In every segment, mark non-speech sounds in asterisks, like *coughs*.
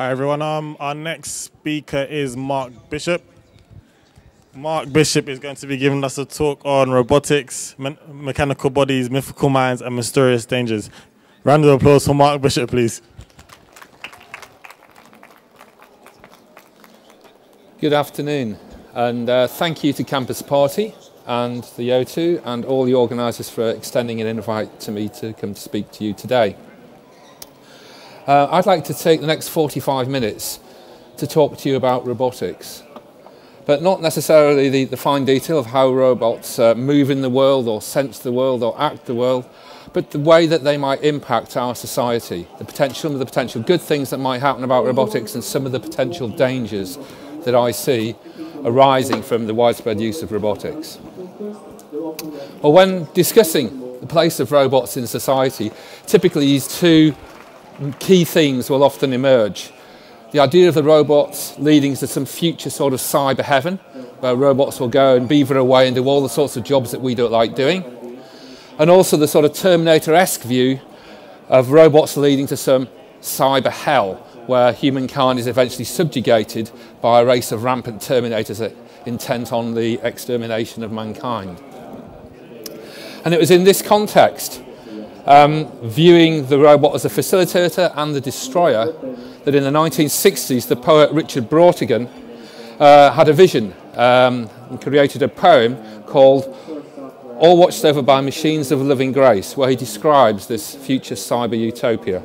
Hi everyone. Um, our next speaker is Mark Bishop. Mark Bishop is going to be giving us a talk on robotics, me- mechanical bodies, mythical minds, and mysterious dangers. Round of applause for Mark Bishop, please. Good afternoon, and uh, thank you to Campus Party and the O2 and all the organisers for extending an invite to me to come to speak to you today. Uh, I'd like to take the next 45 minutes to talk to you about robotics, but not necessarily the, the fine detail of how robots uh, move in the world or sense the world or act the world, but the way that they might impact our society, the potential, some of the potential good things that might happen about robotics and some of the potential dangers that I see arising from the widespread use of robotics. Well, when discussing the place of robots in society, typically these two key themes will often emerge. The idea of the robots leading to some future sort of cyber heaven, where robots will go and beaver away and do all the sorts of jobs that we don't like doing. And also the sort of Terminator-esque view of robots leading to some cyber hell, where humankind is eventually subjugated by a race of rampant terminators intent on the extermination of mankind. And it was in this context, um, viewing the robot as a facilitator and the destroyer, that in the 1960s the poet Richard Brautigan uh, had a vision um, and created a poem called All Watched Over by Machines of Loving Grace, where he describes this future cyber utopia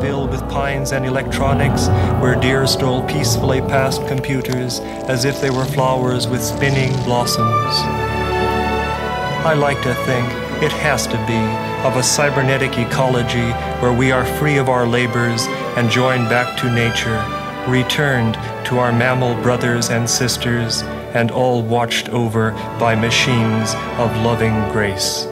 filled with pines and electronics, where deer stroll peacefully past computers as if they were flowers with spinning blossoms. I like to think it has to be of a cybernetic ecology where we are free of our labors and joined back to nature, returned to our mammal brothers and sisters, and all watched over by machines of loving grace.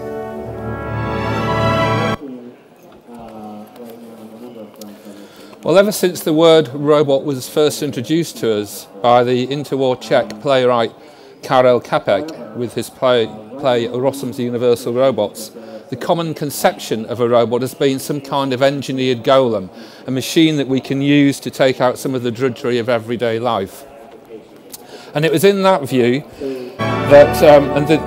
Well, ever since the word robot was first introduced to us by the interwar Czech playwright Karel Čapek with his play, play Rossum's Universal Robots, the common conception of a robot has been some kind of engineered golem, a machine that we can use to take out some of the drudgery of everyday life. And it was in that view that, um, and the,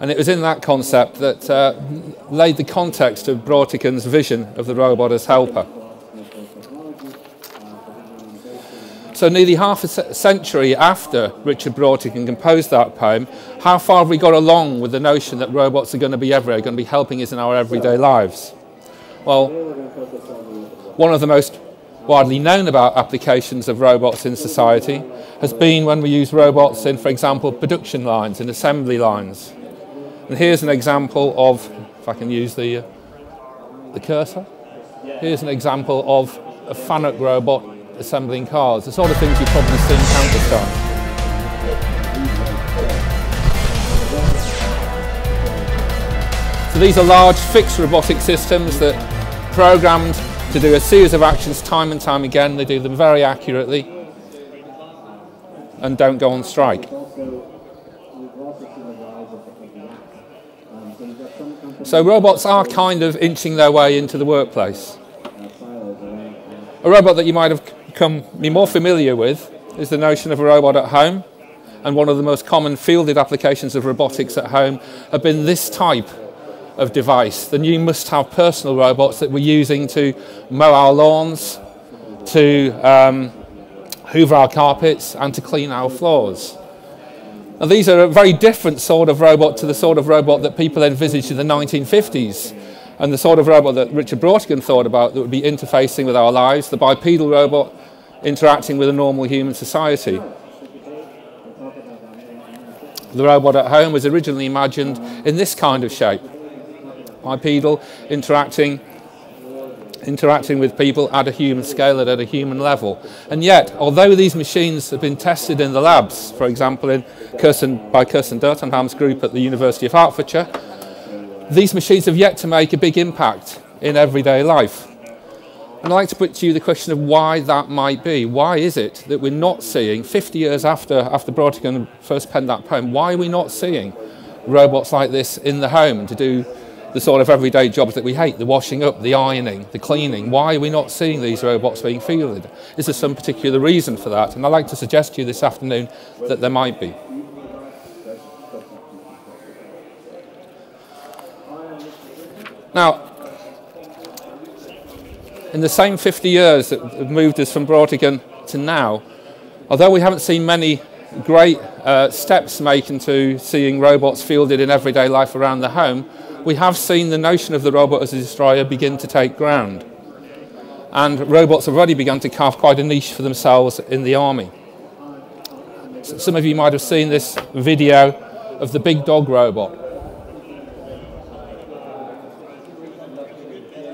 and it was in that concept that uh, laid the context of Brautigan's vision of the robot as helper. So nearly half a century after Richard Brautigan composed that poem, how far have we got along with the notion that robots are going to be everywhere, going to be helping us in our everyday lives? Well, one of the most widely known about applications of robots in society has been when we use robots in, for example, production lines, in assembly lines. And here's an example of, if I can use the, uh, the cursor, here's an example of a FANUC robot assembling cars, the sort of things you've probably seen countless times. So these are large fixed robotic systems that programmed to do a series of actions time and time again. They do them very accurately and don't go on strike. So robots are kind of inching their way into the workplace. A robot that you might have come be more familiar with is the notion of a robot at home. And one of the most common fielded applications of robotics at home have been this type of device, the new must-have personal robots that we're using to mow our lawns, to um, hoover our carpets and to clean our floors. Now, these are a very different sort of robot to the sort of robot that people envisaged in the 1950s and the sort of robot that Richard Brautigan thought about that would be interfacing with our lives, the bipedal robot interacting with a normal human society. The robot at home was originally imagined in this kind of shape. Bipedal, interacting, interacting with people at a human scale and at a human level. And yet, although these machines have been tested in the labs, for example, in Kerstin, by Kerstin Dautenhahn's group at the University of Hertfordshire, these machines have yet to make a big impact in everyday life. And I'd like to put to you the question of why that might be. Why is it that we're not seeing, 50 years after, after Brautigan first penned that poem, why are we not seeing robots like this in the home to do the sort of everyday jobs that we hate, the washing up, the ironing, the cleaning. Why are we not seeing these robots being fielded? Is there some particular reason for that? And I'd like to suggest to you this afternoon that there might be. Now, in the same 50 years that have moved us from Brautigan to now, although we haven't seen many great uh, steps made into seeing robots fielded in everyday life around the home, we have seen the notion of the robot as a destroyer begin to take ground. And robots have already begun to carve quite a niche for themselves in the army. Some of you might have seen this video of the big dog robot.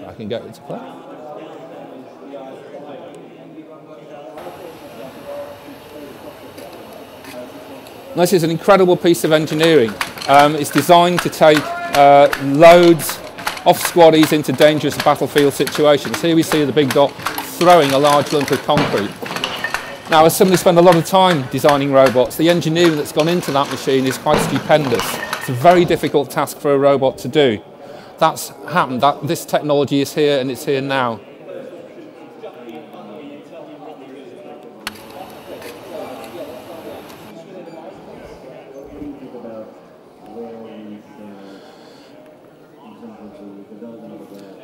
I can get it to play. This is an incredible piece of engineering. Um, it's designed to take uh, loads off squaddies into dangerous battlefield situations. Here we see the big dog throwing a large lump of concrete. Now, as somebody spent a lot of time designing robots, the engineering that's gone into that machine is quite stupendous. It's a very difficult task for a robot to do. That's happened. That, this technology is here and it's here now.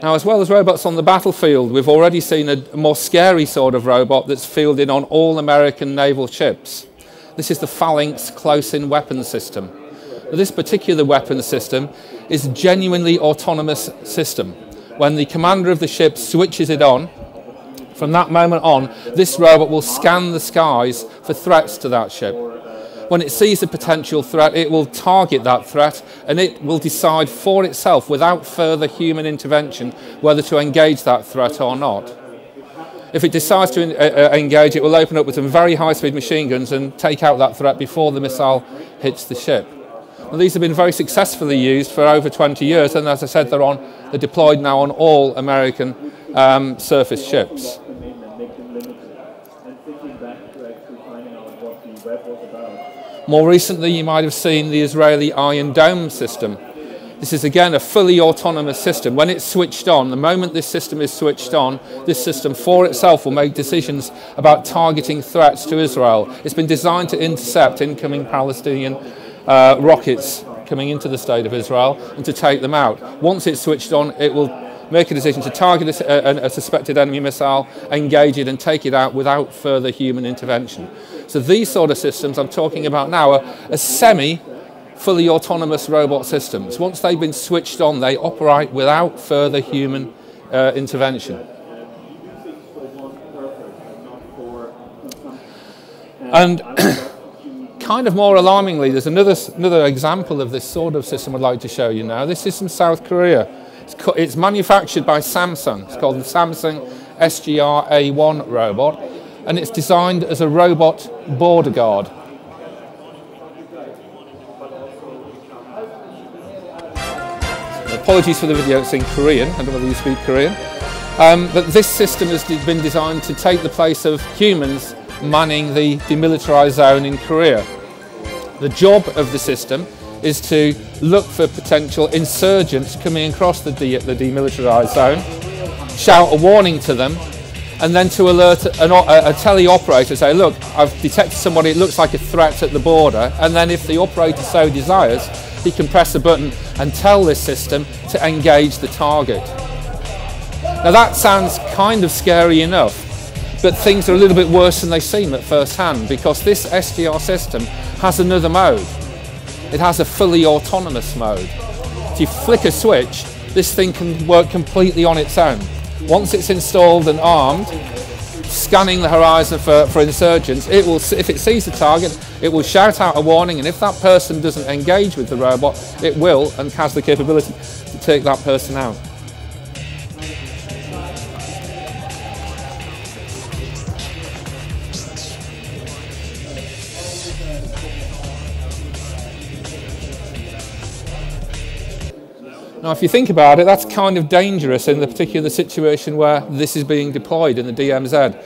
Now, as well as robots on the battlefield, we've already seen a more scary sort of robot that's fielded on all American naval ships. This is the Phalanx close-in weapon system. This particular weapon system is a genuinely autonomous system. When the commander of the ship switches it on, from that moment on, this robot will scan the skies for threats to that ship. When it sees a potential threat, it will target that threat and it will decide for itself, without further human intervention, whether to engage that threat or not. If it decides to uh, uh, engage, it will open up with some very high-speed machine guns and take out that threat before the missile hits the ship. Now, these have been very successfully used for over 20 years, and as I said, they're, on, they're deployed now on all American um, surface ships. More recently, you might have seen the Israeli Iron Dome system. This is again a fully autonomous system. When it's switched on, the moment this system is switched on, this system for itself will make decisions about targeting threats to Israel. It's been designed to intercept incoming Palestinian uh, rockets coming into the state of Israel and to take them out. Once it's switched on, it will make a decision to target a, a, a suspected enemy missile, engage it and take it out without further human intervention. So these sort of systems I'm talking about now are, are semi fully autonomous robot systems. Once they've been switched on, they operate without further human uh, intervention. And *clears throat* kind of more alarmingly, there's another, another example of this sort of system I'd like to show you now. This is from South Korea. It's, it's manufactured by Samsung. It's called the Samsung SGR A1 robot and it's designed as a robot border guard. Apologies for the video, it's in Korean, I don't know whether you speak Korean. Um, but this system has been designed to take the place of humans manning the demilitarized zone in Korea. The job of the system is to look for potential insurgents coming across the, de the demilitarized zone, shout a warning to them, and then to alert an, a, a teleoperator, say, look, I've detected somebody, it looks like a threat at the border, and then if the operator so desires, he can press a button and tell this system to engage the target. Now that sounds kind of scary enough, but things are a little bit worse than they seem at first hand because this SGR system has another mode. It has a fully autonomous mode. If you flick a switch, this thing can work completely on its own. Once it's installed and armed, scanning the horizon for, for insurgents, it will, if it sees the target, it will shout out a warning, and if that person doesn't engage with the robot, it will and has the capability to take that person out. Now, if you think about it, that's kind of dangerous in the particular situation where this is being deployed in the DMZ,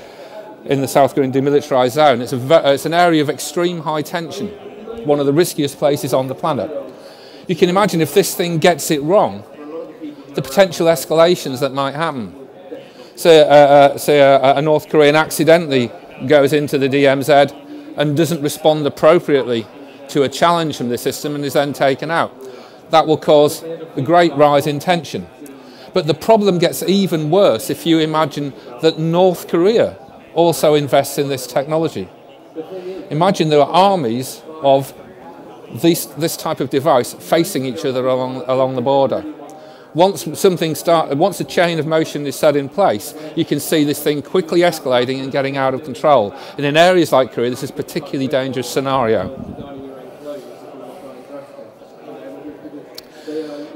in the South Korean demilitarized zone. It's, a, it's an area of extreme high tension, one of the riskiest places on the planet. You can imagine if this thing gets it wrong, the potential escalations that might happen. Say, uh, uh, say a, a North Korean accidentally goes into the DMZ and doesn't respond appropriately to a challenge from the system and is then taken out. That will cause a great rise in tension. But the problem gets even worse if you imagine that North Korea also invests in this technology. Imagine there are armies of this, this type of device facing each other along, along the border. Once something start, once a chain of motion is set in place, you can see this thing quickly escalating and getting out of control. And in areas like Korea, this is a particularly dangerous scenario.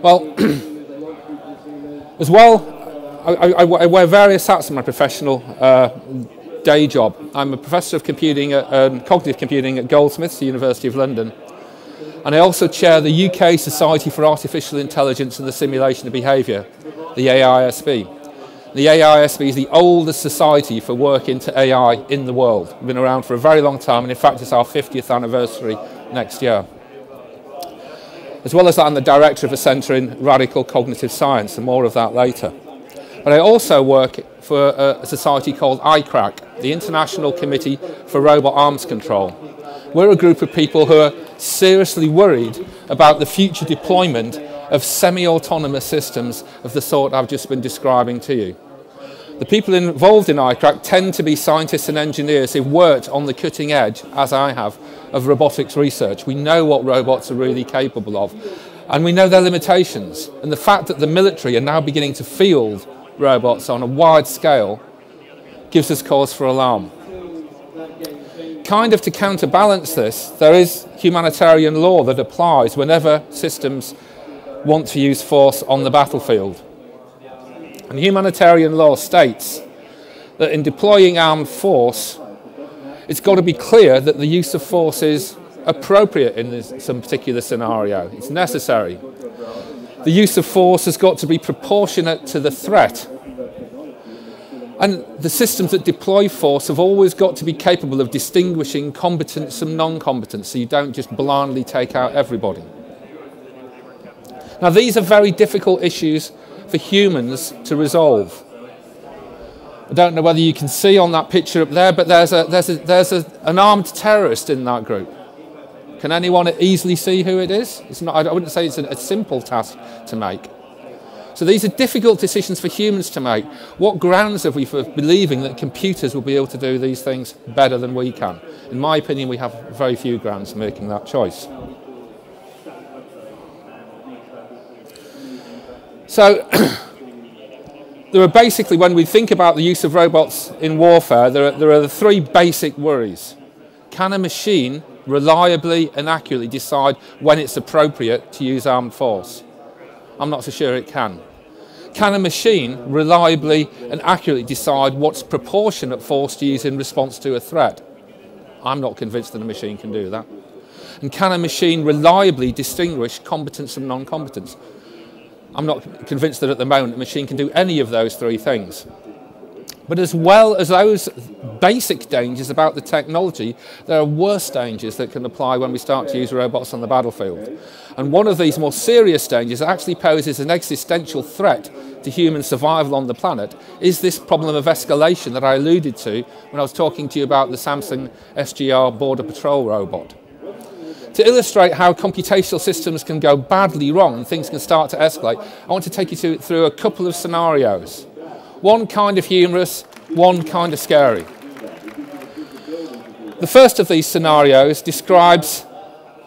Well, *clears throat* as well, I, I, I, wear various hats in my professional uh, day job. I'm a professor of computing, at, um, cognitive computing at Goldsmiths, the University of London. And I also chair the UK Society for Artificial Intelligence and the Simulation of Behaviour, the AISB. The AISB is the oldest society for work into AI in the world. We've been around for a very long time, and in fact, it's our 50th anniversary next year. As well as that, I'm the director of a centre in radical cognitive science, and more of that later. But I also work for a, society called ICRAC, the International Committee for Robot Arms Control. We're a group of people who are seriously worried about the future deployment of semi-autonomous systems of the sort I've just been describing to you. The people involved in ICRAC tend to be scientists and engineers who've worked on the cutting edge, as I have, of robotics research. We know what robots are really capable of, and we know their limitations. And the fact that the military are now beginning to field robots on a wide scale gives us cause for alarm. Kind of to counterbalance this, there is humanitarian law that applies whenever systems want to use force on the battlefield. And humanitarian law states that in deploying armed force, it's got to be clear that the use of force is appropriate in this, some particular scenario. It's necessary. The use of force has got to be proportionate to the threat. And the systems that deploy force have always got to be capable of distinguishing competence from non-competence, so you don't just blindly take out everybody. Now, these are very difficult issues for humans to resolve. I don't know whether you can see on that picture up there, but there's, a, there's, a, there's a, an armed terrorist in that group. Can anyone easily see who it is? It's not, I wouldn't say it's a, a simple task to make. So these are difficult decisions for humans to make. What grounds have we for believing that computers will be able to do these things better than we can? In my opinion, we have very few grounds for making that choice. So *clears throat* there are basically, when we think about the use of robots in warfare, there are, there are the three basic worries. Can a machine reliably and accurately decide when it's appropriate to use armed force? I'm not so sure it can. Can a machine reliably and accurately decide what's proportionate force to use in response to a threat? I'm not convinced that a machine can do that. And can a machine reliably distinguish competence from non-competence? I'm not convinced that at the moment a machine can do any of those three things. But as well as those basic dangers about the technology, there are worse dangers that can apply when we start to use robots on the battlefield. And one of these more serious dangers that actually poses an existential threat to human survival on the planet is this problem of escalation that I alluded to when I was talking to you about the Samsung SGR border patrol robot. To illustrate how computational systems can go badly wrong and things can start to escalate, I want to take you to, through a couple of scenarios. One kind of humorous, one kind of scary. The first of these scenarios describes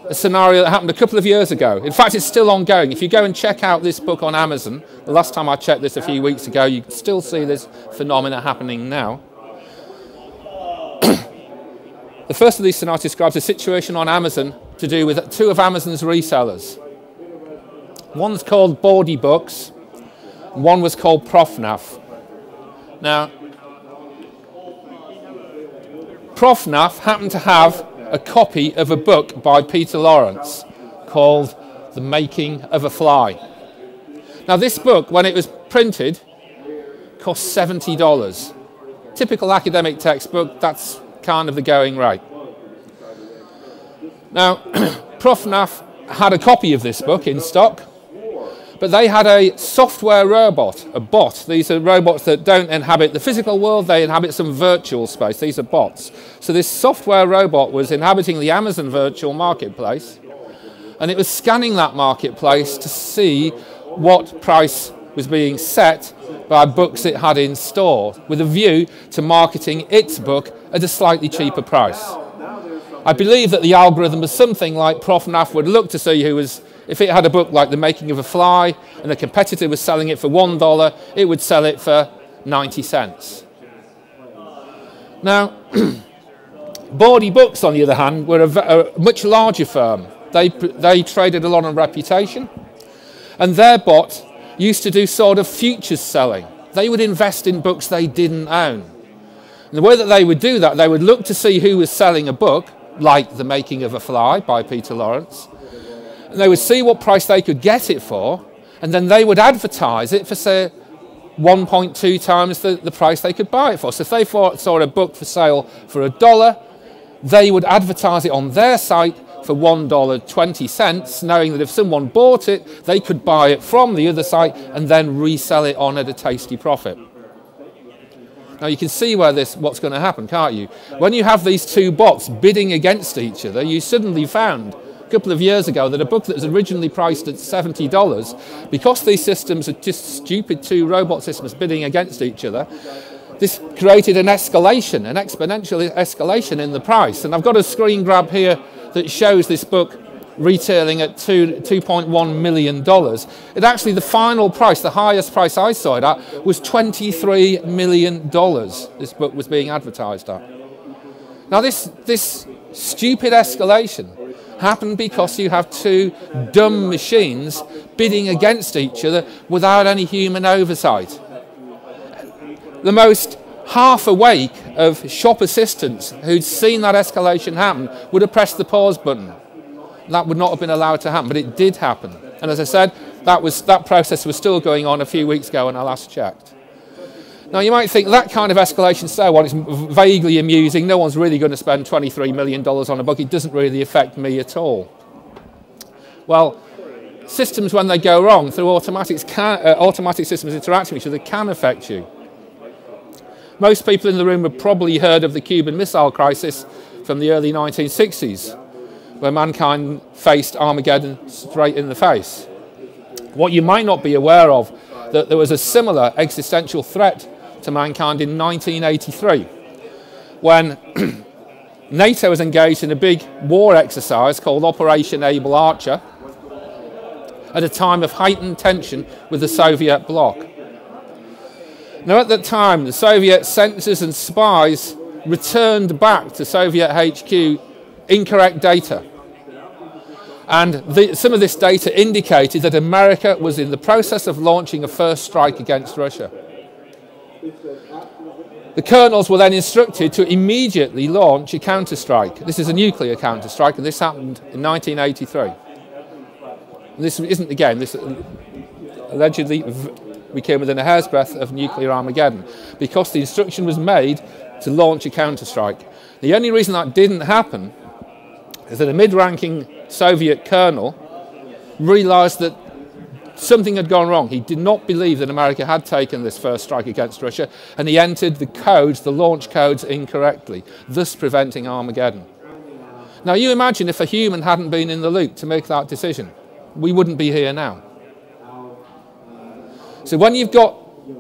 a scenario that happened a couple of years ago. In fact, it's still ongoing. If you go and check out this book on Amazon, the last time I checked this a few weeks ago, you can still see this phenomena happening now. The first of these scenarios describes a situation on Amazon to do with two of Amazon's resellers. One's called Bawdy Books, and one was called Profnath. Now, Profnath happened to have a copy of a book by Peter Lawrence called The Making of a Fly. Now, this book, when it was printed, cost $70. Typical academic textbook, that's kind of the going rate. Now, *clears throat* Profnath had a copy of this book in stock, But they had a software robot, a bot. These are robots that don't inhabit the physical world, they inhabit some virtual space. These are bots. So this software robot was inhabiting the Amazon virtual marketplace, and it was scanning that marketplace to see what price was being set by books it had in store, with a view to marketing its book at a slightly cheaper price. I believe that the algorithm was something like Profnath would look to see who was if it had a book like The Making of a Fly and a competitor was selling it for $1, it would sell it for 90 cents. Now, *clears throat* Bawdy Books, on the other hand, were a, a much larger firm. They, they traded a lot on reputation, and their bot used to do sort of futures selling. They would invest in books they didn't own. And the way that they would do that, they would look to see who was selling a book, like The Making of a Fly by Peter Lawrence, and they would see what price they could get it for, and then they would advertise it for, say, 1.2 times the, the price they could buy it for. So if they saw a book for sale for a dollar, they would advertise it on their site for $1.20, knowing that if someone bought it, they could buy it from the other site and then resell it on at a tasty profit. Now you can see where this what's going to happen, can't you? When you have these two bots bidding against each other, you suddenly found a couple of years ago that a book that was originally priced at $70, because these systems are just stupid two robot systems bidding against each other, this created an escalation, an exponential escalation in the price. And I've got a screen grab here that shows this book retailing at two, $2.1 million. It actually, the final price, the highest price I saw it at, was $23 million this book was being advertised at. Now, this, this stupid escalation happened because you have two dumb machines bidding against each other without any human oversight. The most half awake of shop assistants who'd seen that escalation happen would have pressed the pause button. That would not have been allowed to happen, but it did happen. And as I said, that, was, that process was still going on a few weeks ago when I last checked. Now, you might think that kind of escalation so on is vaguely amusing. No one's really going to spend $23 million on a book. It doesn't really affect me at all. Well, systems, when they go wrong through automatics can, uh, automatic systems interacting with each other, can affect you. Most people in the room have probably heard of the Cuban Missile Crisis from the early 1960s, where mankind faced Armageddon straight in the face. What you might not be aware of, that there was a similar existential threat to mankind in 1983 when *clears throat* NATO was engaged in a big war exercise called Operation Able Archer at a time of heightened tension with the Soviet bloc. Now, at that time, the Soviet sensors and spies returned back to Soviet HQ incorrect data. And the, some of this data indicated that America was in the process of launching a first strike against Russia. The colonels were then instructed to immediately launch a counterstrike. This is a nuclear counterstrike, and this happened in 1983. And this isn't, again, this allegedly we came within a hair's breadth of nuclear Armageddon because the instruction was made to launch a counterstrike. The only reason that didn't happen is that a mid ranking Soviet colonel realized that something had gone wrong. He did not believe that America had taken this first strike against Russia, and he entered the codes, the launch codes, incorrectly, thus preventing Armageddon. Now, you imagine if a human hadn't been in the loop to make that decision, we wouldn't be here now. So, when you've got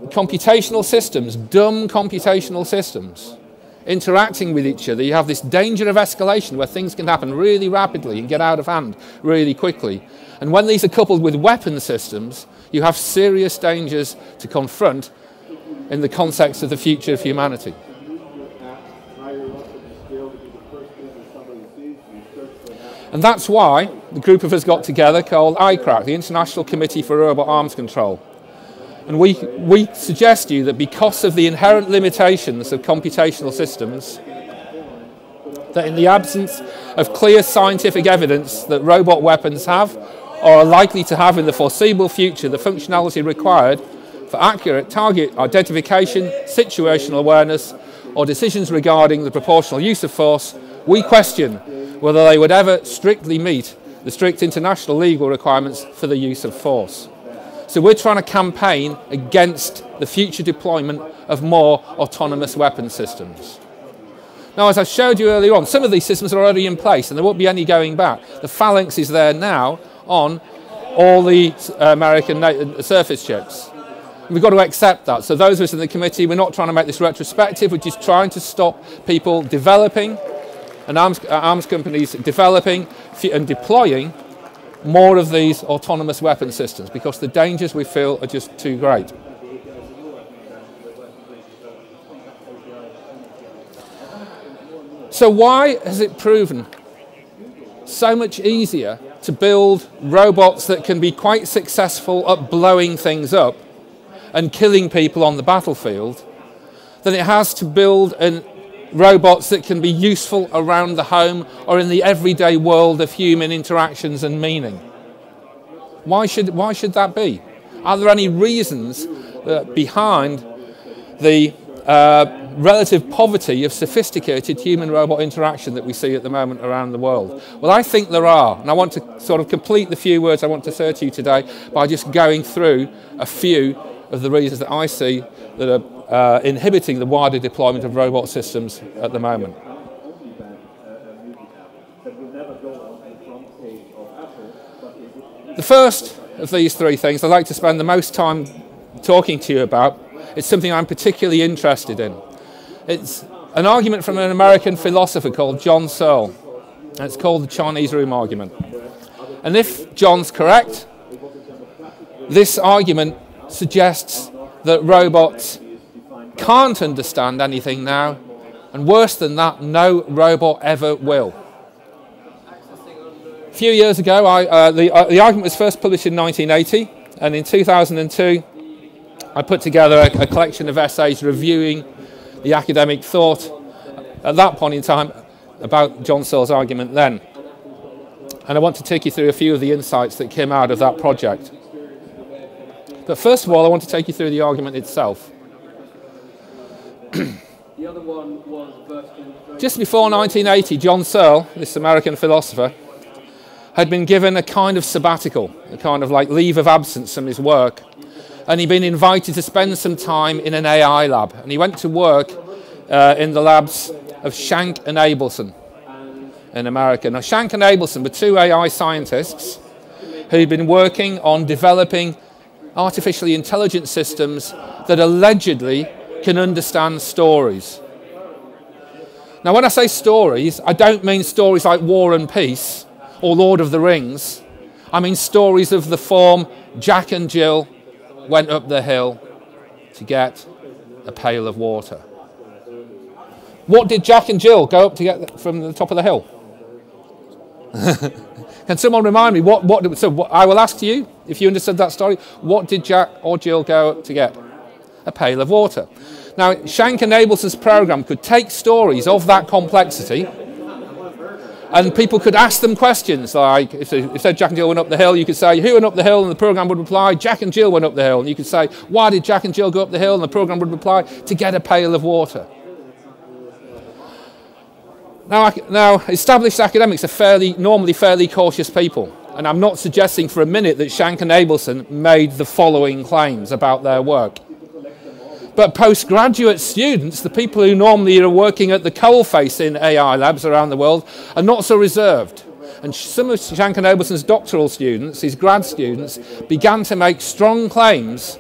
computational systems, dumb computational systems, interacting with each other, you have this danger of escalation where things can happen really rapidly and get out of hand really quickly. And when these are coupled with weapon systems, you have serious dangers to confront in the context of the future of humanity. And that's why the group of us got together called ICRAC, the International Committee for Robot Arms Control. And we, we suggest to you that because of the inherent limitations of computational systems, that in the absence of clear scientific evidence that robot weapons have or are likely to have in the foreseeable future the functionality required for accurate target identification, situational awareness, or decisions regarding the proportional use of force, we question whether they would ever strictly meet the strict international legal requirements for the use of force. So we're trying to campaign against the future deployment of more autonomous weapon systems. Now, as I showed you earlier on, some of these systems are already in place and there won't be any going back. The Phalanx is there now on all the American uh, surface ships. We've got to accept that. So those of us in the committee, we're not trying to make this retrospective, we're just trying to stop people developing and arms, uh, arms companies developing and deploying more of these autonomous weapon systems because the dangers we feel are just too great. So why has it proven so much easier to build robots that can be quite successful at blowing things up and killing people on the battlefield than it has to build an, robots that can be useful around the home or in the everyday world of human interactions and meaning. Why should, why should that be? Are there any reasons uh, behind the uh, relative poverty of sophisticated human robot interaction that we see at the moment around the world? Well, I think there are. And I want to sort of complete the few words I want to say to you today by just going through a few of the reasons that I see that are uh, inhibiting the wider deployment of robot systems at the moment. The first of these three things I'd like to spend the most time talking to you about is something I'm particularly interested in. It's an argument from an American philosopher called John Searle. And it's called the Chinese room argument. And if John's correct, this argument suggests that robots can't understand anything now, and worse than that, no robot ever will. A few years ago, I, uh, the, uh, the argument was first published in 1980, and in 2002, I put together a, a collection of essays reviewing the academic thought at that point in time about John Searle's argument then. And I want to take you through a few of the insights that came out of that project. But first of all, I want to take you through the argument itself. Just before 1980, John Searle, this American philosopher, had been given a kind of sabbatical, a kind of like leave of absence from his work. And he'd been invited to spend some time in an AI lab. And he went to work uh, in the labs of Schank and Abelson in America. Now, Schank and Abelson were two AI scientists who'd been working on developing artificially intelligent systems that allegedly can understand stories. Now, when I say stories, I don't mean stories like War and Peace or Lord of the Rings. I mean stories of the form Jack and Jill went up the hill to get a pail of water. What did Jack and Jill go up to get from the top of the hill? *laughs* Can someone remind me what, what so I will ask you if you understood that story. What did Jack or Jill go up to get? A pail of water. Now, Schank and Abelson's program could take stories of that complexity and people could ask them questions like if they said Jack and Jill went up the hill, you could say who went up the hill, and the program would reply Jack and Jill went up the hill, and you could say why did Jack and Jill go up the hill, and the program would reply to get a pail of water. Now, now, established academics are fairly, normally fairly cautious people, and I'm not suggesting for a minute that Schank and Abelson made the following claims about their work. But postgraduate students, the people who normally are working at the coalface in AI labs around the world, are not so reserved. And some of Schank and Abelson's doctoral students, his grad students, began to make strong claims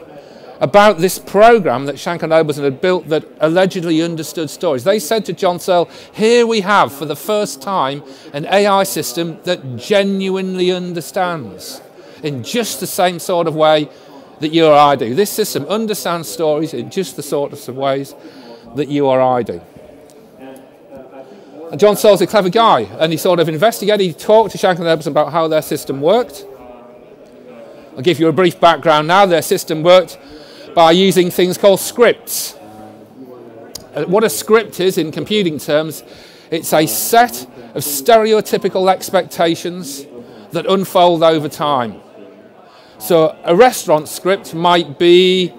about this program that Schank and Abelson had built that allegedly understood stories. They said to John Searle, here we have for the first time an AI system that genuinely understands in just the same sort of way that you or I do. This system understands stories in just the sort of ways that you or I do. And John Searle's a clever guy, and he sort of investigated, he talked to Schank and Abelson about how their system worked. I'll give you a brief background now. Their system worked by using things called scripts. Uh, what a script is in computing terms, it's a set of stereotypical expectations that unfold over time. So a restaurant script might be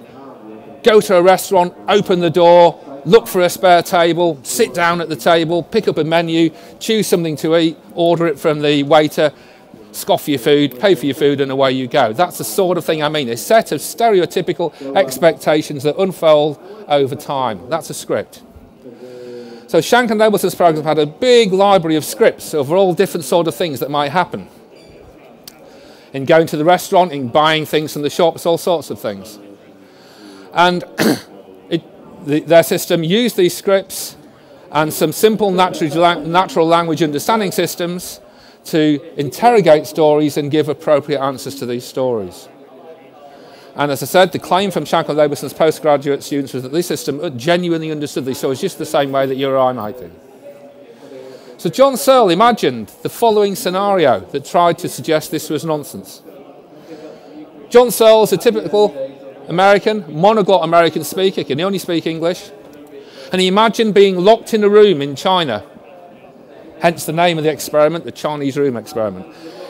go to a restaurant, open the door, look for a spare table, sit down at the table, pick up a menu, choose something to eat, order it from the waiter, scoff your food, pay for your food, and away you go. That's the sort of thing I mean. A set of stereotypical expectations that unfold over time. That's a script. So Schank and Abelson's program had a big library of scripts over all different sort of things that might happen. In going to the restaurant, in buying things from the shops, all sorts of things. And *clears throat* it, the, their system used these scripts and some simple natural, natural language understanding systems to interrogate stories and give appropriate answers to these stories. And as I said, the claim from Schank and Abelson's postgraduate students was that this system genuinely understood these stories just the same way that you or I might do. So John Searle imagined the following scenario that tried to suggest this was nonsense. John Searle is a typical American, monoglot American speaker, can he only speak English. And he imagined being locked in a room in China hence the name of the experiment, the Chinese room experiment.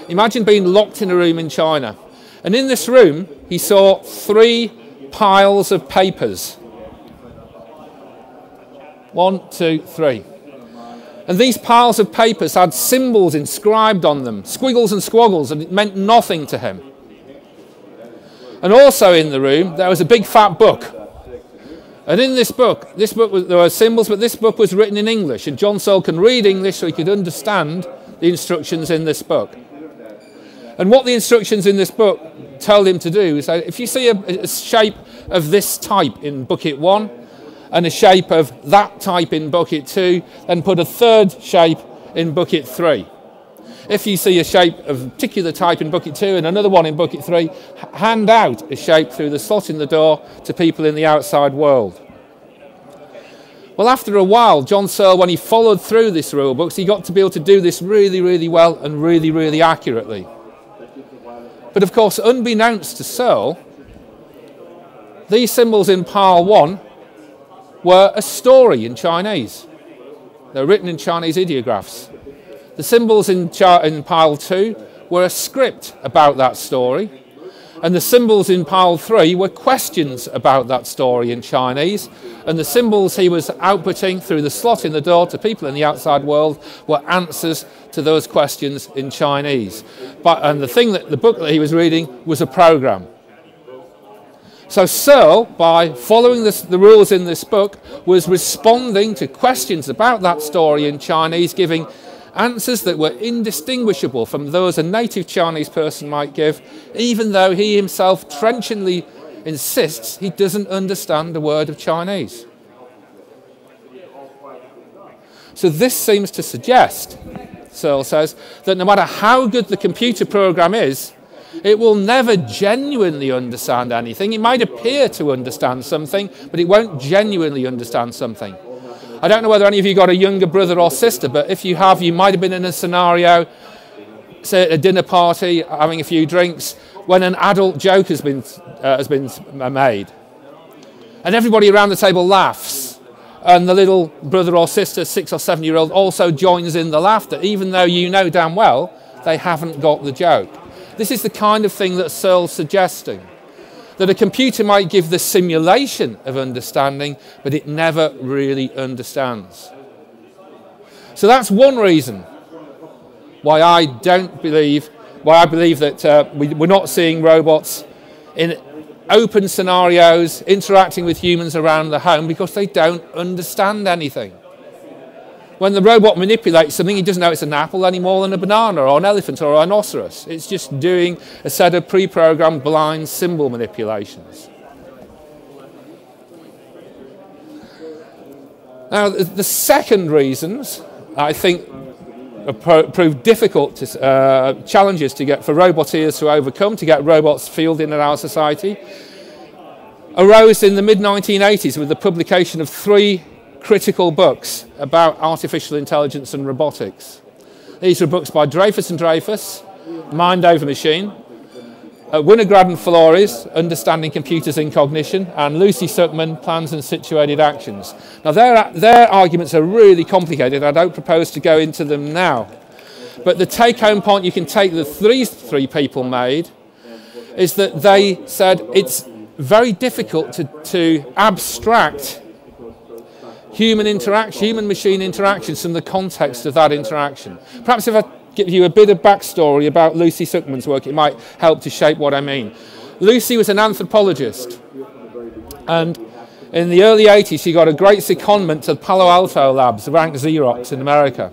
Imagine being locked in a room in China. And in this room, he saw three piles of papers. One, two, three. And these piles of papers had symbols inscribed on them, squiggles and squaggles, and it meant nothing to him. And also in the room, there was a big fat book and in this book, this book was, there were symbols, but this book was written in English. And John Searle can read English so he could understand the instructions in this book. And what the instructions in this book tell him to do is that if you see a, a shape of this type in bucket one and a shape of that type in bucket two, then put a third shape in bucket three. If you see a shape of a particular type in bucket two and another one in bucket three, hand out a shape through the slot in the door to people in the outside world. Well, after a while, John Searle, when he followed through this rule books, he got to be able to do this really, really well and really, really accurately. But of course, unbeknownst to Searle, these symbols in pile one were a story in Chinese. They're written in Chinese ideographs. The symbols in, in pile 2 were a script about that story, and the symbols in pile 3 were questions about that story in Chinese, and the symbols he was outputting through the slot in the door to people in the outside world were answers to those questions in Chinese. But, and the thing that the book that he was reading was a program. So Searle, by following this, the rules in this book, was responding to questions about that story in Chinese, giving answers that were indistinguishable from those a native Chinese person might give, even though he himself trenchantly insists he doesn't understand a word of Chinese. So this seems to suggest, Searle says, that no matter how good the computer program is, it will never genuinely understand anything. It might appear to understand something, but it won't genuinely understand something. I don't know whether any of you got a younger brother or sister, but if you have, you might have been in a scenario, say at a dinner party, having a few drinks, when an adult joke has been, uh, has been made. And everybody around the table laughs. And the little brother or sister, six or seven year old, also joins in the laughter, even though you know damn well they haven't got the joke. This is the kind of thing that Searle's suggesting that a computer might give the simulation of understanding, but it never really understands. So that's one reason why I don't believe, why I believe that uh, we, we're not seeing robots in open scenarios interacting with humans around the home because they don't understand anything. When the robot manipulates something, he doesn't know it's an apple any more than a banana or an elephant or a rhinoceros. It's just doing a set of pre-programmed blind symbol manipulations. Now, the second reasons I think prove difficult to, uh, challenges to get for roboteers to overcome, to get robots fielded in our society, arose in the mid 1980s with the publication of three critical books about artificial intelligence and robotics. These were books by Dreyfus and Dreyfus, Mind Over Machine, uh, Winograd and Flores, Understanding Computers and Cognition, and Lucy Suchman, Plans and Situated Actions. Now, their, their arguments are really complicated. I don't propose to go into them now. But the take home point you can take that these three people made is that they said it's very difficult to, to abstract human interaction, human machine interactions from the context of that interaction. Perhaps if I give you a bit of backstory about Lucy Suchman's work, it might help to shape what I mean. Lucy was an anthropologist, and in the early 80s, she got a great secondment to Palo Alto Labs, the rank Xerox in America.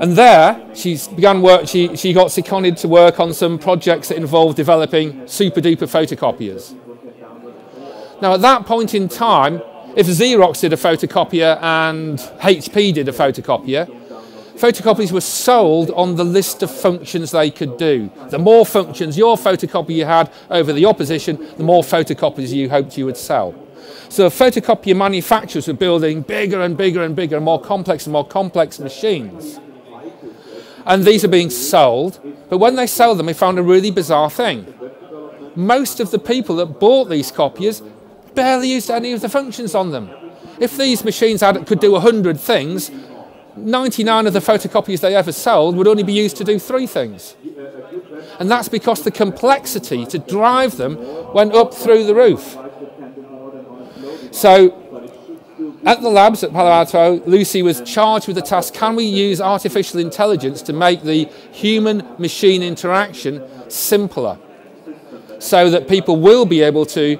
And there, she began work, she, she got seconded to work on some projects that involved developing super duper photocopiers. Now, at that point in time, if Xerox did a photocopier and HP did a photocopier, photocopies were sold on the list of functions they could do. The more functions your photocopier had over the opposition, the more photocopies you hoped you would sell. So photocopier manufacturers were building bigger and bigger and bigger, and more complex and more complex machines. And these are being sold, but when they sell them, we found a really bizarre thing. Most of the people that bought these copiers barely used any of the functions on them. If these machines had, could do 100 things, 99 of the photocopies they ever sold would only be used to do three things. And that's because the complexity to drive them went up through the roof. So, at the labs at Palo Alto, Lucy was charged with the task can we use artificial intelligence to make the human machine interaction simpler so that people will be able to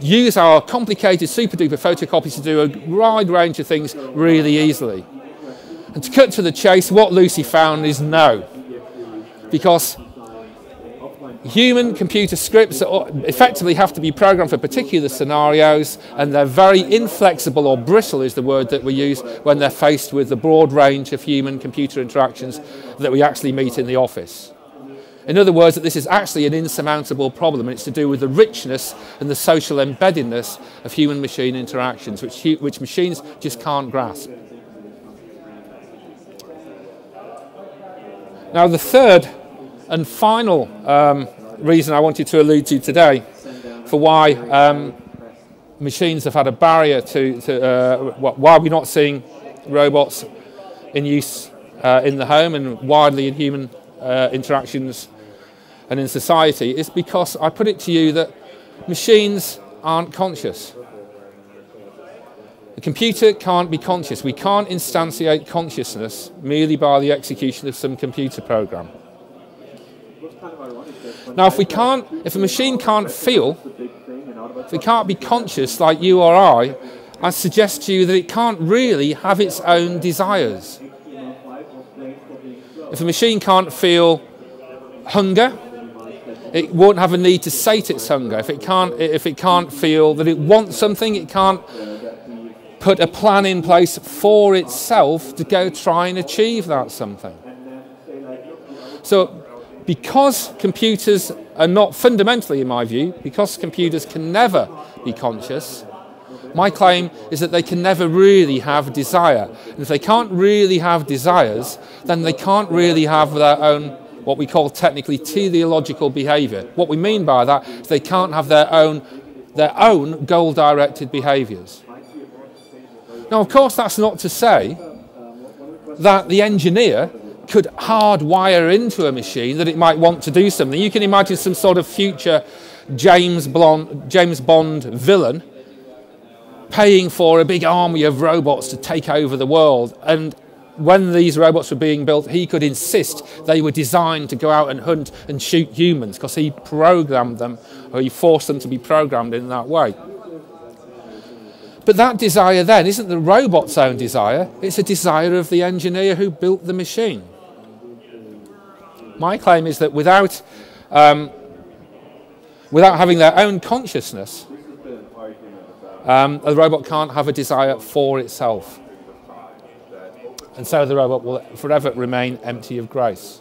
use our complicated super duper photocopies to do a wide range of things really easily. And to cut to the chase, what Lucy found is no. Because human computer scripts effectively have to be programmed for particular scenarios and they're very inflexible or brittle is the word that we use when they're faced with the broad range of human computer interactions that we actually meet in the office. In other words, that this is actually an insurmountable problem and it's to do with the richness and the social embeddedness of human-machine interactions, which, which machines just can't grasp. Now, the third and final um, reason I wanted to allude to today for why um, machines have had a barrier to, to uh, why we're not seeing robots in use uh, in the home and widely in human uh, interactions and in society is because I put it to you that machines aren't conscious. The computer can't be conscious. We can't instantiate consciousness merely by the execution of some computer program. Now, if we can't, if a machine can't feel, if it can't be conscious like you or I, I suggest to you that it can't really have its own desires. If a machine can't feel hunger, it won't have a need to sate its hunger. If it can't, if it can't feel that it wants something, it can't put a plan in place for itself to go try and achieve that something. So, because computers are not fundamentally, in my view, because computers can never be conscious, my claim is that they can never really have desire. And if they can't really have desires, then they can't really have their own what we call technically teleological behavior. What we mean by that is they can't have their own, their own goal directed behaviors. Now, of course, that's not to say that the engineer could hardwire into a machine that it might want to do something. You can imagine some sort of future James Bond, James Bond villain paying for a big army of robots to take over the world and when these robots were being built, he could insist they were designed to go out and hunt and shoot humans because he programmed them or he forced them to be programmed in that way. But that desire then isn't the robot's own desire, it's a desire of the engineer who built the machine. My claim is that without, um, without having their own consciousness, um, a robot can't have a desire for itself and so the robot will forever remain empty of grace.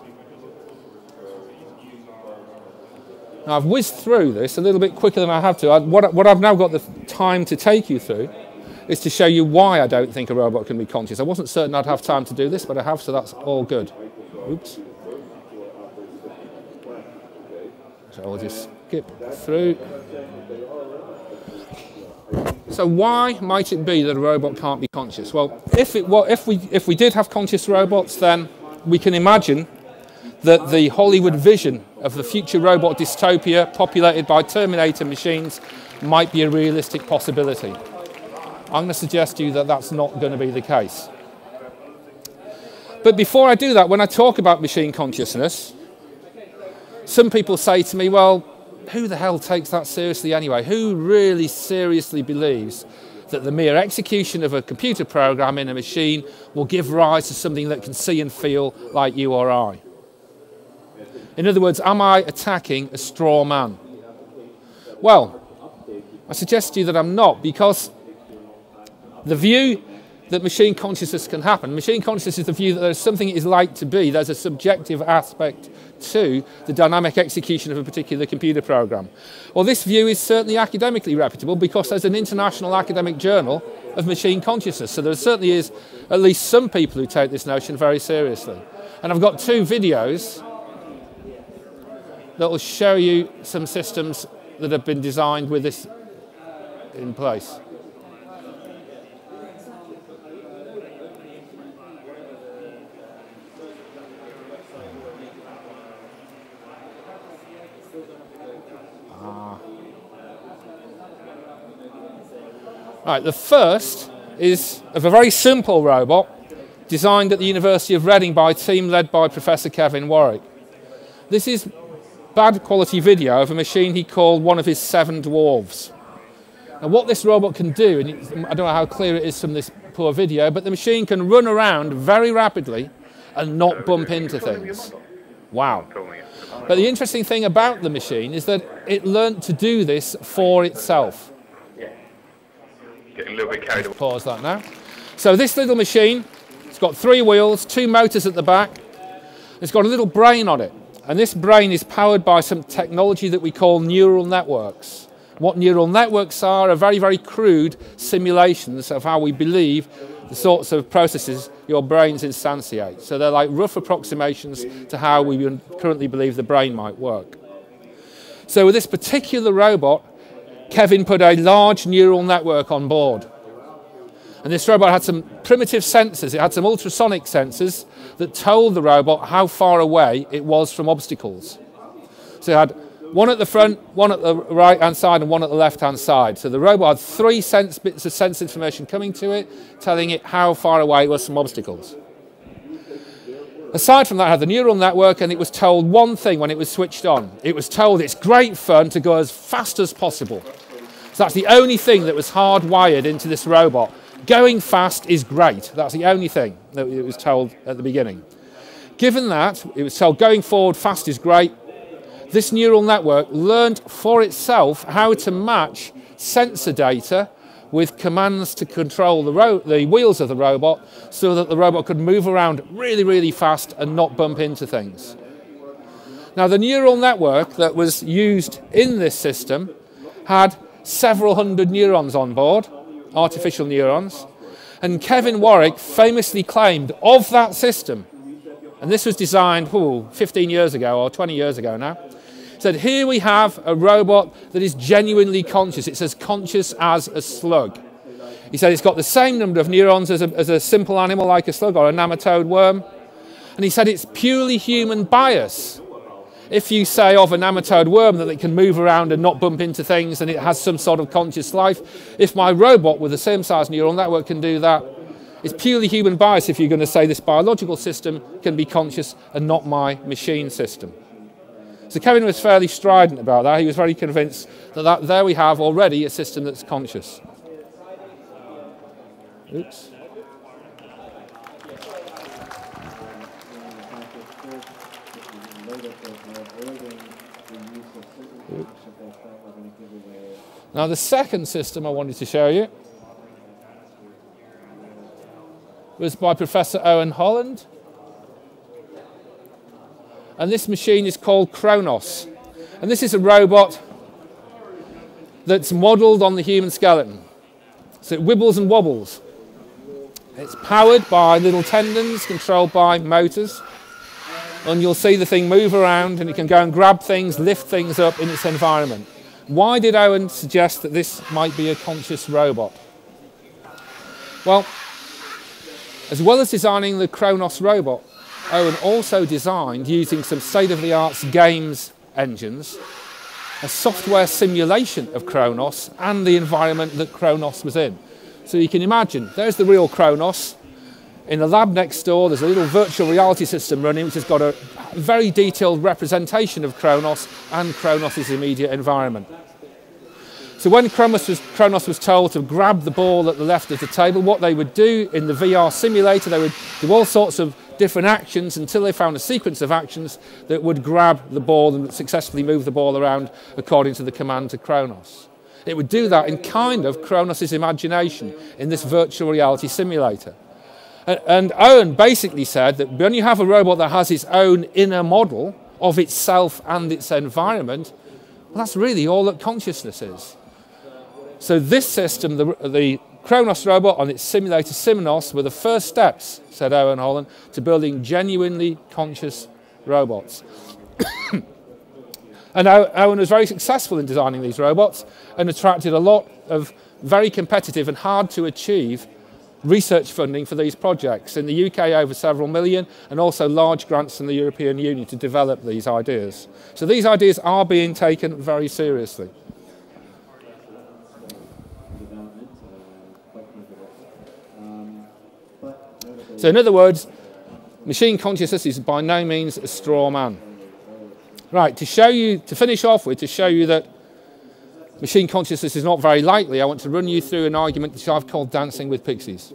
Now, I've whizzed through this a little bit quicker than I have to. I, what, what I've now got the time to take you through is to show you why I don't think a robot can be conscious. I wasn't certain I'd have time to do this, but I have, so that's all good. Oops. So I'll just skip through. So why might it be that a robot can't be conscious? Well, if, it, well, if, we, if we did have conscious robots, then we can imagine that the Hollywood vision of the future robot dystopia populated by Terminator machines might be a realistic possibility. I'm going to suggest to you that that's not going to be the case. But before I do that, when I talk about machine consciousness, some people say to me, well, who the hell takes that seriously anyway? Who really seriously believes that the mere execution of a computer program in a machine will give rise to something that can see and feel like you or I? In other words, am I attacking a straw man? Well, I suggest to you that I'm not because the view that machine consciousness can happen, machine consciousness is the view that there's something it is like to be, there's a subjective aspect to the dynamic execution of a particular computer program. Well, this view is certainly academically reputable because there's an international academic journal of machine consciousness. So there certainly is at least some people who take this notion very seriously. And I've got two videos that will show you some systems that have been designed with this in place. Right, the first is of a very simple robot designed at the University of Reading by a team led by Professor Kevin Warwick. This is bad quality video of a machine he called one of his seven dwarves. Now what this robot can do, and I don't know how clear it is from this poor video, but the machine can run around very rapidly and not bump into things. Wow. But the interesting thing about the machine is that it learnt to do this for itself getting a little bit carried away. Pause that now. So this little machine, it's got three wheels, two motors at the back. It's got a little brain on it. And this brain is powered by some technology that we call neural networks. What neural networks are are very, very crude simulations of how we believe the sorts of processes your brains instantiate. So they're like rough approximations to how we currently believe the brain might work. So with this particular robot, Kevin put a large neural network on board. And this robot had some primitive sensors. It had some ultrasonic sensors that told the robot how far away it was from obstacles. So it had one at the front, one at the right hand side, and one at the left hand side. So the robot had three sense bits of sense information coming to it, telling it how far away it was from obstacles. Aside from that, it had the neural network, and it was told one thing when it was switched on. It was told it's great fun to go as fast as possible. That's the only thing that was hardwired into this robot. Going fast is great. That's the only thing that it was told at the beginning. Given that, it was told going forward fast is great. This neural network learned for itself how to match sensor data with commands to control the, the, wheels of the robot so that the robot could move around really, really fast and not bump into things. Now, the neural network that was used in this system had several hundred neurons on board, artificial neurons. And Kevin Warwick famously claimed of that system, and this was designed ooh, 15 years ago or 20 years ago now, said, Here we have a robot that is genuinely conscious. It's as conscious as a slug. He said it's got the same number of neurons as a, as a simple animal like a slug or a nematode worm. And he said it's purely human bias if you say of a nematode worm that it can move around and not bump into things and it has some sort of conscious life, if my robot with the same size neural network can do that, it's purely human bias if you're going to say this biological system can be conscious and not my machine system. So Kevin was fairly strident about that. He was very convinced that, that there we have already a system that's conscious. Oops. Now the second system I wanted to show you was by Professor Owen Holland. And this machine is called CRONOS. And this is a robot that's modelled on the human skeleton. So it wibbles and wobbles. It's powered by little tendons controlled by motors. And you'll see the thing move around and it can go and grab things, lift things up in its environment. Why did Owen suggest that this might be a conscious robot? Well, as well as designing the CRONOS robot, Owen also designed, using some state-of-the-art games engines, a software simulation of CRONOS and the environment that CRONOS was in. So you can imagine, there's the real CRONOS. In the lab next door, there's a little virtual reality system running which has got a very detailed representation of CRONOS and CRONOS' immediate environment. So when CRONOS was, CRONOS was told to grab the ball at the left of the table, what they would do in the VR simulator, they would do all sorts of different actions until they found a sequence of actions that would grab the ball and successfully move the ball around according to the command to CRONOS. It would do that in kind of CRONOS' imagination in this virtual reality simulator. And Owen basically said that when you have a robot that has its own inner model of itself and its environment, well, that's really all that consciousness is. So this system, the, the CRONOS robot on its simulator SIMNOS, were the first steps, said Owen Holland, to building genuinely conscious robots. *coughs* and Owen was very successful in designing these robots and attracted a lot of very competitive and hard to achieve research funding for these projects. In the UK, over several million, and also large grants from the European Union to develop these ideas. So these ideas are being taken very seriously. So in other words, machine consciousness is by no means a straw man. Right, to show you, to finish off with, to show you that machine consciousness is not very likely, I want to run you through an argument which I've called dancing with pixies.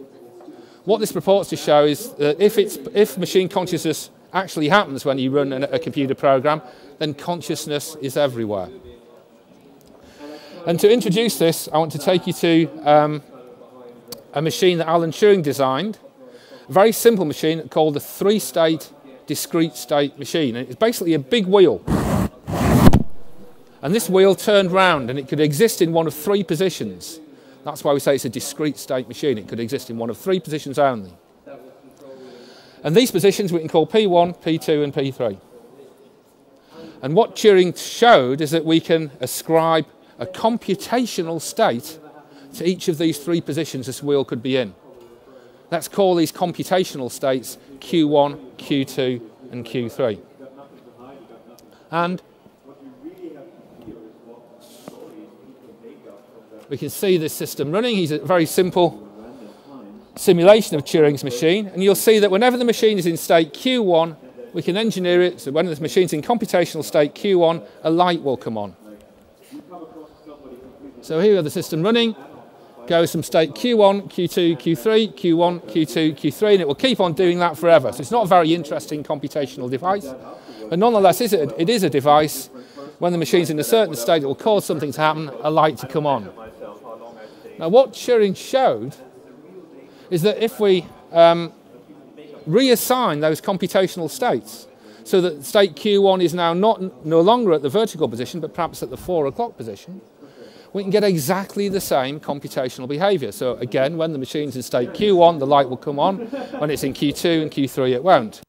What this purports to show is that if, it's, if machine consciousness actually happens when you run a, computer program, then consciousness is everywhere. And to introduce this, I want to take you to um, a machine that Alan Turing designed, a very simple machine called the three-state discrete state machine. It's basically a big wheel and this wheel turned round and it could exist in one of three positions. That's why we say it's a discrete state machine. It could exist in one of three positions only. And these positions we can call P1, P2 and P3. And what Turing showed is that we can ascribe a computational state to each of these three positions this wheel could be in. Let's call these computational states Q1, Q2 and Q3. And we can see this system running. He's a very simple simulation of Turing's machine. And you'll see that whenever the machine is in state Q1, we can engineer it so when the machine's in computational state Q1, a light will come on. So here we have the system running. Goes from state Q1, Q2, Q3, Q1, Q2, Q3, and it will keep on doing that forever. So it's not a very interesting computational device. But nonetheless, it is a device. When the machine's in a certain state, it will cause something to happen, a light to come on. Now, what Turing showed is that if we um, reassign those computational states, so that state Q1 is now not, no longer at the vertical position, but perhaps at the 4 o'clock position, we can get exactly the same computational behavior. So again, when the machine's in state Q1, the light will come on. When it's in Q2 and Q3, it won't.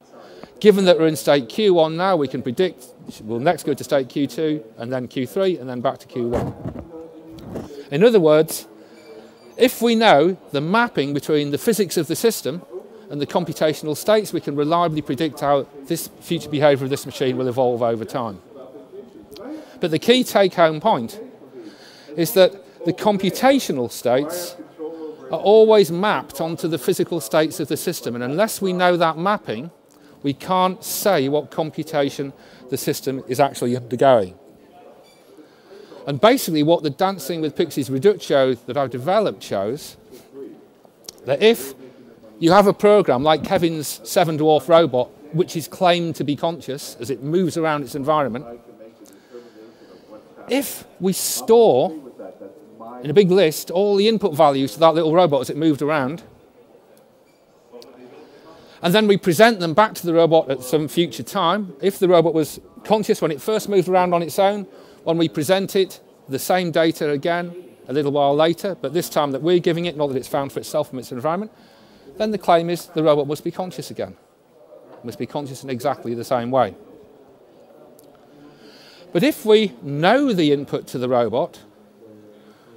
Given that we're in state Q1 now, we can predict we'll next go to state Q2, and then Q3, and then back to Q1. In other words, if we know the mapping between the physics of the system and the computational states, we can reliably predict how this future behavior of this machine will evolve over time. But the key take-home point is that the computational states are always mapped onto the physical states of the system. And unless we know that mapping, we can't say what computation the system is actually undergoing. And basically what the Dancing with Pixies Reductio that I've developed shows that if you have a program like Kevin's Seven Dwarf Robot, which is claimed to be conscious as it moves around its environment, if we store in a big list all the input values to that little robot as it moved around, and then we present them back to the robot at some future time, if the robot was conscious when it first moved around on its own, when we present it the same data again a little while later, but this time that we're giving it, not that it's found for itself from its environment, then the claim is the robot must be conscious again. It must be conscious in exactly the same way. But if we know the input to the robot,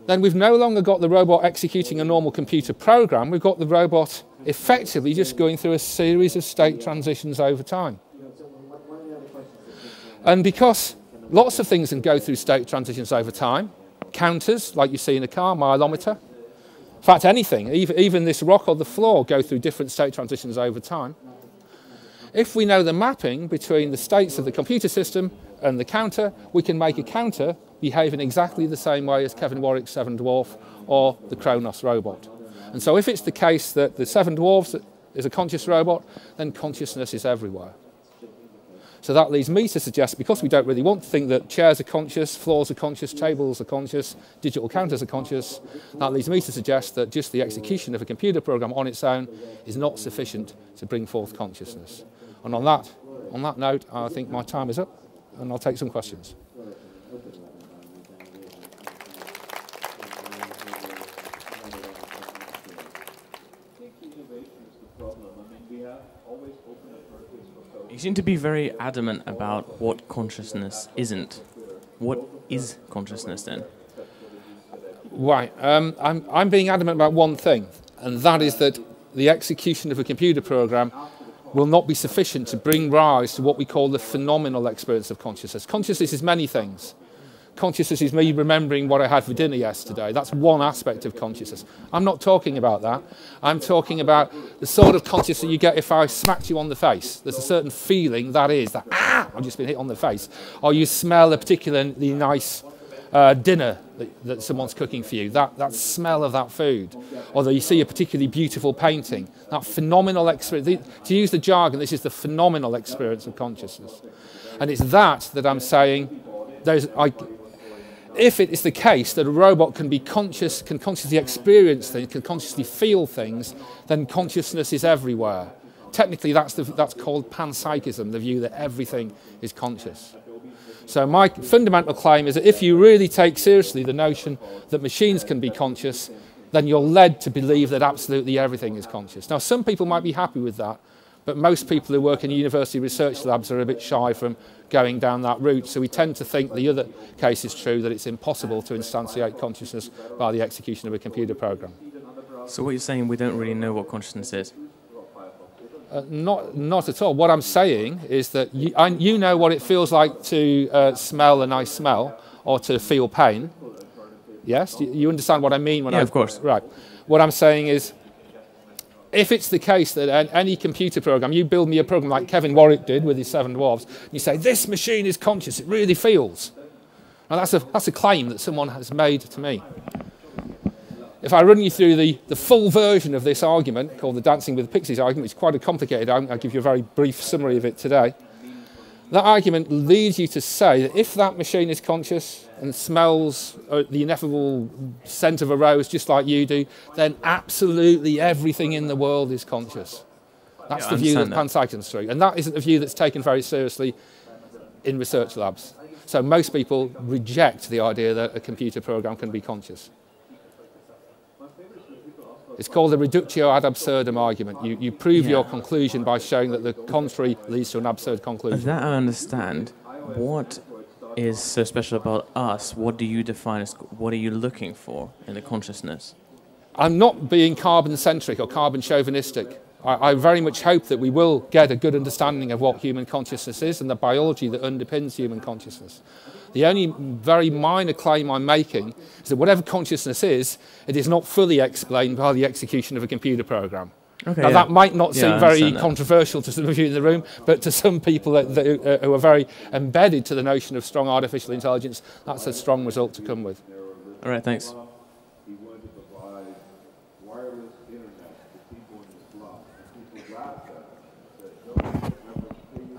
then we've no longer got the robot executing a normal computer program, we've got the robot effectively just going through a series of state transitions over time. And because lots of things can go through state transitions over time, counters, like you see in a car, mileometer, In fact, anything, even, even this rock or the floor, go through different state transitions over time. If we know the mapping between the states of the computer system and the counter, we can make a counter behave in exactly the same way as Kevin Warwick's Seven Dwarf or the CRONOS robot. And so if it's the case that the Seven Dwarfs is a conscious robot, then consciousness is everywhere. So that leads me to suggest, because we don't really want to think that chairs are conscious, floors are conscious, tables are conscious, digital counters are conscious, that leads me to suggest that just the execution of a computer program on its own is not sufficient to bring forth consciousness. And on that, on that note, I think my time is up, and I'll take some questions. Seem to be very adamant about what consciousness isn't. What is consciousness then? Right. Um, I'm, I'm being adamant about one thing, and that is that the execution of a computer program will not be sufficient to bring rise to what we call the phenomenal experience of consciousness. Consciousness is many things. Consciousness is me remembering what I had for dinner yesterday. That's one aspect of consciousness. I'm not talking about that. I'm talking about the sort of consciousness you get if I smacked you on the face. There's a certain feeling that is that, ah, I've just been hit on the face. Or you smell a particularly nice uh, dinner that, that, someone's cooking for you, that, that smell of that food, or that you see a particularly beautiful painting, that phenomenal experience. To use the jargon, this is the phenomenal experience of consciousness. And it's that that I'm saying, there's, I, if it is the case that a robot can be conscious, can consciously experience things, can consciously feel things, then consciousness is everywhere. Technically, that's, the, that's called panpsychism, the view that everything is conscious. So my fundamental claim is that if you really take seriously the notion that machines can be conscious, then you're led to believe that absolutely everything is conscious. Now, some people might be happy with that, but most people who work in university research labs are a bit shy from going down that route. So we tend to think the other case is true, that it's impossible to instantiate consciousness by the execution of a computer program. So what you're saying, we don't really know what consciousness is? Uh, not, not at all. What I'm saying is that you, I, you know what it feels like to uh, smell a nice smell or to feel pain. Yes? You, you understand what I mean? When yeah, I, of course. Right. What I'm saying is if it's the case that any computer program, you build me a program like Kevin Warwick did with his Seven Dwarfs, you say, this machine is conscious, it really feels. Now that's a, that's a claim that someone has made to me. If I run you through the, the full version of this argument, called the Dancing with the Pixies argument, it's quite a complicated argument, I'll give you a very brief summary of it today. That argument leads you to say that if that machine is conscious and smells uh, the ineffable scent of a rose just like you do, then absolutely everything in the world is conscious. That's yeah, the view that, that. panpsychism's through. And that isn't a view that's taken very seriously in research labs. So most people reject the idea that a computer program can be conscious. It's called the reductio ad absurdum argument. You, you prove yeah. your conclusion by showing that the contrary leads to an absurd conclusion. That I understand. What is so special about us? What do you define as, what are you looking for in the consciousness? I'm not being carbon centric or carbon chauvinistic. I, I, very much hope that we will get a good understanding of what human consciousness is and the biology that underpins human consciousness. The only very minor claim I'm making is that whatever consciousness is, it is not fully explained by the execution of a computer program. Okay, now, yeah. that might not seem yeah, very controversial to some of you in the room, but to some people that, that, uh, who are very embedded to the notion of strong artificial intelligence, that's a strong result to come with. All right, thanks.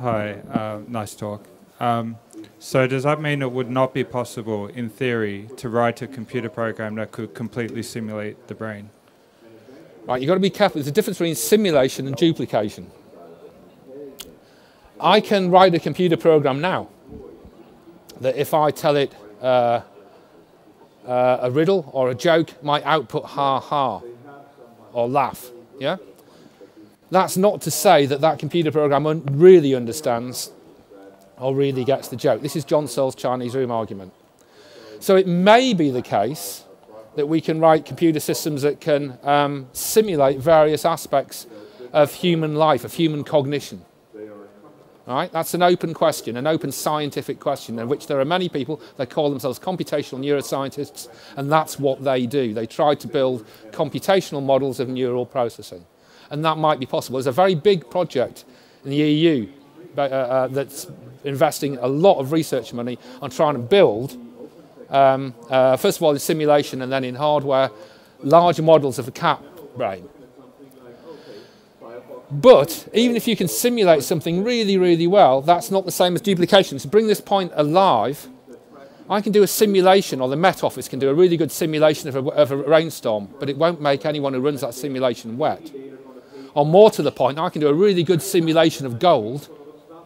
Hi, uh, nice talk. Um, so does that mean it would not be possible, in theory, to write a computer program that could completely simulate the brain? Right, you've got to be careful. There's a difference between simulation and duplication. I can write a computer program now that if I tell it uh, uh, a riddle or a joke, might output ha ha or laugh. Yeah? That's not to say that that computer program really understands or really gets the joke. This is John Searle's Chinese room argument. So it may be the case that we can write computer systems that can um, simulate various aspects of human life, of human cognition. Right? That's an open question, an open scientific question, in which there are many people that call themselves computational neuroscientists, and that's what they do. They try to build computational models of neural processing. And that might be possible. There's a very big project in the EU uh, uh, that's investing a lot of research money on trying to build, um, uh, first of all, in simulation and then in hardware, large models of the cat brain. But even if you can simulate something really, really well, that's not the same as duplication. To bring this point alive, I can do a simulation, or the Met Office can do a really good simulation of a, of a rainstorm, but it won't make anyone who runs that simulation wet. Or more to the point, I can do a really good simulation of gold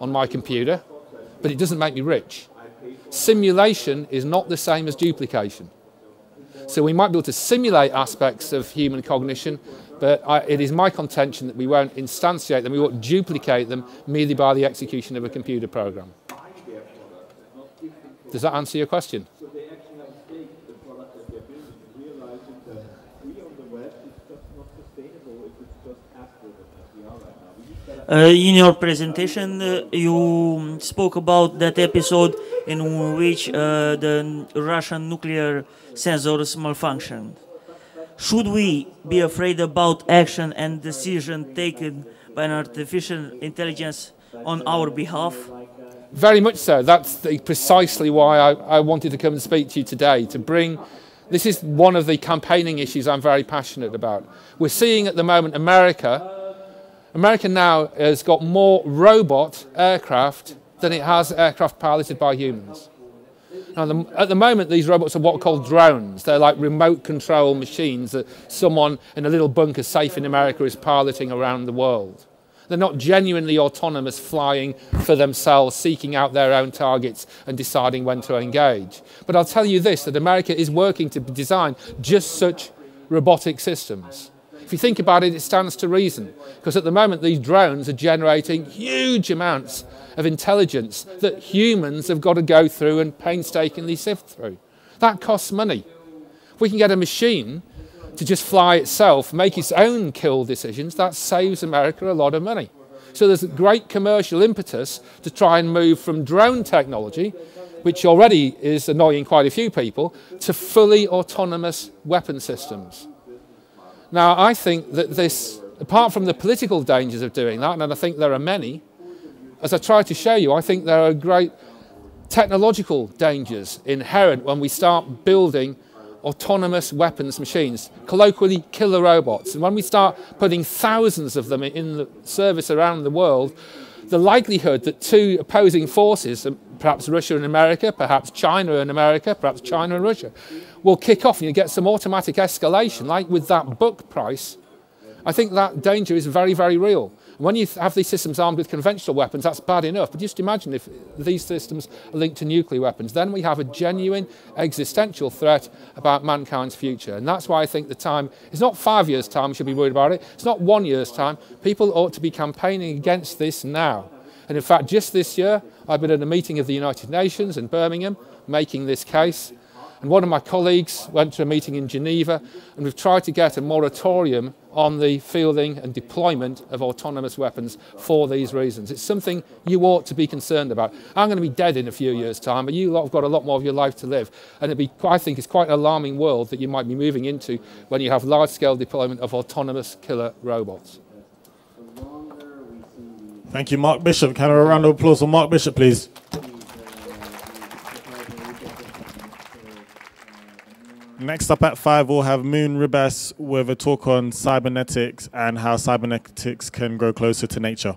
on my computer, but it doesn't make me rich. Simulation is not the same as duplication. So we might be able to simulate aspects of human cognition, but I, it is my contention that we won't instantiate them, we won't duplicate them merely by the execution of a computer program. Does that answer your question? Uh, in your presentation, uh, you spoke about that episode in which uh, the Russian nuclear sensors malfunctioned. Should we be afraid about action and decision taken by an artificial intelligence on our behalf? Very much so. That's the, precisely why I, I wanted to come and speak to you today, to bring this is one of the campaigning issues I'm very passionate about. We're seeing at the moment America, America now has got more robot aircraft than it has aircraft piloted by humans. Now, the, at the moment, these robots are what are called drones. They're like remote control machines that someone in a little bunker safe in America is piloting around the world. They're not genuinely autonomous flying for themselves, seeking out their own targets and deciding when to engage. But I'll tell you this, that America is working to design just such robotic systems. If you think about it, it stands to reason. Because at the moment, these drones are generating huge amounts of intelligence that humans have got to go through and painstakingly sift through. That costs money. If we can get a machine to just fly itself, make its own kill decisions, that saves America a lot of money. So there's a great commercial impetus to try and move from drone technology, which already is annoying quite a few people, to fully autonomous weapon systems. Now, I think that this, apart from the political dangers of doing that, and I think there are many, as I try to show you, I think there are great technological dangers inherent when we start building autonomous weapons machines, colloquially killer robots. And when we start putting thousands of them in the service around the world, the likelihood that two opposing forces, um, perhaps Russia and America, perhaps China and America, perhaps China and Russia, will kick off and you get some automatic escalation, like with that book price. I think that danger is very, very real. When you have these systems armed with conventional weapons, that's bad enough. But just imagine if these systems are linked to nuclear weapons, then we have a genuine existential threat about mankind's future. And that's why I think the time is not five years' time we should be worried about it. It's not one year's time. People ought to be campaigning against this now. And in fact, just this year, I've been at a meeting of the United Nations in Birmingham making this case. And one of my colleagues went to a meeting in Geneva, and we've tried to get a moratorium on the fielding and deployment of autonomous weapons for these reasons. It's something you ought to be concerned about. I'm going to be dead in a few years' time, but you lot have got a lot more of your life to live. And it'd be, I think it's quite an alarming world that you might be moving into when you have large-scale deployment of autonomous killer robots. Thank you, Mark Bishop. Can I have a round of applause for Mark Bishop, please? Next up at five, we'll have Moon Ribas with a talk on cybernetics and how cybernetics can grow closer to nature.